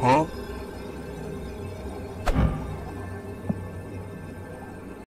好。